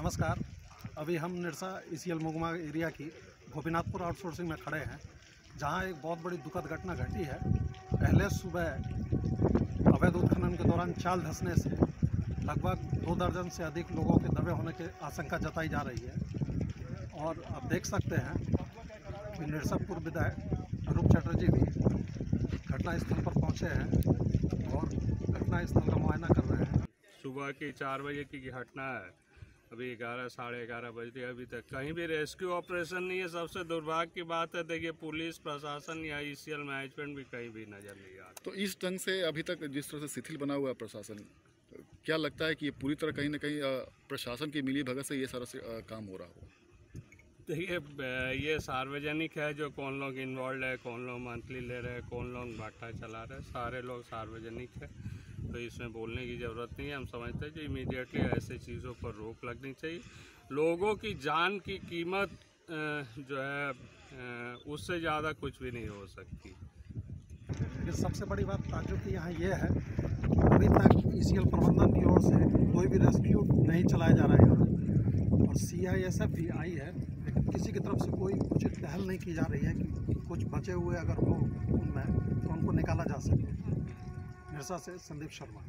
नमस्कार। अभी हम निरसा ई मुगमा एरिया की गोपीनाथपुर आउटसोर्सिंग में खड़े हैं, जहाँ एक बहुत बड़ी दुखद घटना घटी है। पहले सुबह अवैध उत्खनन के दौरान चाल धंसने से लगभग दो दर्जन से अधिक लोगों के दबे होने की आशंका जताई जा रही है। और आप देख सकते हैं कि निरसापुर विधायक अरूप चटर्जी भी घटनास्थल पर पहुँचे हैं और घटनास्थल का मुआयना कर रहे हैं। सुबह के चार बजे की घटना है। अभी ग्यारह साढ़े ग्यारह बजे अभी तक। कहीं भी रेस्क्यू ऑपरेशन नहीं है सबसे दुर्भाग्य की बात है देखिए पुलिस प्रशासन या ईसीएल मैनेजमेंट भी कहीं भी नज़र नहीं आ रहा। तो इस ढंग से अभी तक जिस तरह से शिथिल बना हुआ है प्रशासन क्या लगता है कि ये पूरी तरह कहीं ना कहीं प्रशासन की मिली भगत से ये सारा से, काम हो रहा हो? देखिए ये सार्वजनिक है जो कौन लोग इन्वॉल्व है कौन लोग मंथली ले रहे हैं कौन लोग भाटा चला रहे हैं सारे लोग सार्वजनिक है। तो इसमें बोलने की ज़रूरत नहीं है। हम समझते हैं कि इमीडिएटली ऐसे चीज़ों पर रोक लगनी चाहिए। लोगों की जान की कीमत जो है उससे ज़्यादा कुछ भी नहीं हो सकती। लेकिन सबसे बड़ी बात ताजुब की यहाँ ये है अभी तक ई प्रबंधन की ओर से कोई भी रेस्क्यू नहीं चलाया जा रहा है यहाँ। और सी आई एस एफ़ भी आई है, लेकिन किसी की तरफ़ से कोई उचित पहल नहीं की जा रही है कि कुछ बचे हुए अगर हो उनमें तो उनको निकाला जा सके। मिर्सा से संदीप शर्मा